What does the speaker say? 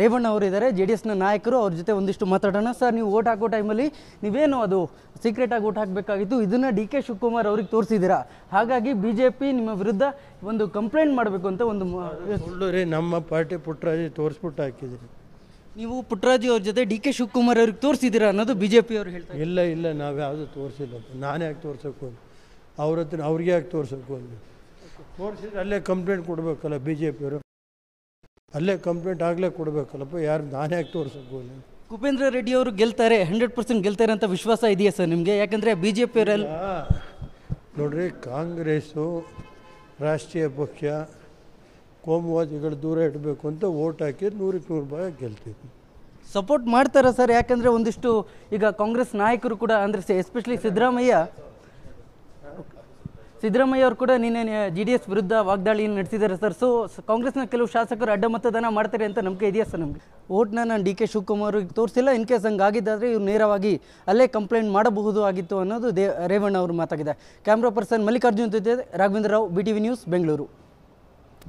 ರೇವಣ್ಣ ಅವರು ಇದ್ದಾರೆ J D ಎಸ್ನ ನಾಯಕರು ಅವ್ರ ಜೊತೆ ಒಂದಿಷ್ಟು ಮಾತಾಡೋಣ. ಸರ್ ನೀವು ಓಟ್ ಹಾಕೋ ಟೈಮಲ್ಲಿ ನೀವೇನು ಅದು ಸೀಕ್ರೆಟ್ ಆಗಿ ಓಟ್ ಹಾಕಬೇಕಾಗಿತ್ತು? ಇದನ್ನು ಡಿ ಕೆ ಶಿವಕುಮಾರ್ ಅವ್ರಿಗೆ ತೋರಿಸಿದ್ದೀರಾ? ಹಾಗಾಗಿ ಬಿ ಜೆ ಪಿ ನಿಮ್ಮ ವಿರುದ್ಧ ಒಂದು ಕಂಪ್ಲೇಂಟ್ ಮಾಡಬೇಕು ಅಂತ ಒಂದು ನಮ್ಮ ಪಾರ್ಟಿ ಪುಟ್ಟರಾಜಿ ತೋರಿಸ್ಬಿಟ್ಟು ಹಾಕಿದ್ರಿ ನೀವು ಪುಟ್ಟರಾಜು ಅವ್ರ ಜೊತೆ ಡಿ ಕೆ ಶಿವಕುಮಾರ್ ಅವ್ರಿಗೆ ತೋರಿಸಿದ್ದೀರಾ ಅನ್ನೋದು ಬಿ ಜೆ ಪಿ ಅವ್ರು ಹೇಳ್ತಾರೆ ಇಲ್ಲ ಇಲ್ಲ ನಾವು ಯಾವುದು ತೋರಿಸಿಲ್ಲ. ನಾನು ಯಾಕೆ ತೋರ್ಸೋಕೆ ಹೋಗಿ ಅವ್ರ ಹತ್ರ ಅವ್ರಿಗೆ ಯಾಕೆ ತೋರ್ಸೋಕೆ ಹೋಗಿ ತೋರಿಸಿದ್ರೆ ಅಲ್ಲೇ ಕಂಪ್ಲೇಂಟ್ ಕೊಡಬೇಕಲ್ಲ ಬಿ ಜೆ ಪಿಯವರು ಅಲ್ಲೇ ಕಂಪ್ಲೇಂಟ್ ಆಗಲೇ ಕೊಡಬೇಕಲ್ಲಪ್ಪ ಯಾರು ನಾನೇ ಯಾಕೆ ತೋರಿಸಬೇಕು ಉಪೇಂದ್ರ ಕುಪೇಂದ್ರ ರೆಡ್ಡಿ ಅವರು ಗೆಲ್ತಾರೆ ಹಂಡ್ರೆಡ್ ಪರ್ಸೆಂಟ್ ಗೆಲ್ತಾರೆ ಅಂತ ವಿಶ್ವಾಸ ಇದೆಯಾ ಸರ್ ನಿಮಗೆ? ಯಾಕಂದರೆ ಬಿ ಜೆ ಪಿ ಅವರೆಲ್ಲ ನೋಡ್ರಿ ಕಾಂಗ್ರೆಸ್ಸು ರಾಷ್ಟ್ರೀಯ ಪಕ್ಷ ಕೋಮುವಾದಿಗಳು ದೂರ ಇಡಬೇಕು ಅಂತ ಓಟ್ ಹಾಕಿ ನೂರಕ್ಕೆ ನೂರು ರೂಪಾಯಿ ಗೆಲ್ತೀವಿ ಸಪೋರ್ಟ್ ಮಾಡ್ತಾರಾ ಸರ್? ಯಾಕಂದರೆ ಒಂದಿಷ್ಟು ಈಗ ಕಾಂಗ್ರೆಸ್ ನಾಯಕರು ಕೂಡ ಅಂದರೆ ಎಸ್ಪೆಷಲಿ ಸಿದ್ದರಾಮಯ್ಯ ಸಿದ್ದರಾಮಯ್ಯ ಅವರು ಕೂಡ ನಿನ್ನೆ ಜಿ ಡಿ ಎಸ್ ವಿರುದ್ಧ ವಾಗ್ದಾಳಿ ನಡೆಸಿದ್ದಾರೆ ಸರ್. ಸೊ, ಕಾಂಗ್ರೆಸ್ನ ಕೆಲವು ಶಾಸಕರು ಅಡ್ಡ ಮತದಾನ ಮಾಡ್ತಾರೆ ಅಂತ ನಂಬಿಕೆ ಇದೆಯಾ ಸರ್ ನಮಗೆ? ಓಟ್ನ ನಾನು ಡಿ ಕೆ ಶಿವಕುಮಾರ್ ತೋರಿಸಿಲ್ಲ. ಇನ್ ಕೇಸ್ ಹಂಗೆ ಆಗಿದ್ದಾದರೆ ಇವ್ರು ನೇರವಾಗಿ ಅಲ್ಲೇ ಕಂಪ್ಲೇಂಟ್ ಮಾಡಬಹುದು ಆಗಿತ್ತು ಅನ್ನೋದು ದೇ, ರೇವಣ್ಣ ಅವರು ಮಾತಾಗಿದೆ ಕ್ಯಾಮ್ರಾ ಪರ್ಸನ್ ಮಲ್ಲಿಕಾರ್ಜುನ್ ಜೊತೆ Raghavendra Rao B T V news Bengaluru.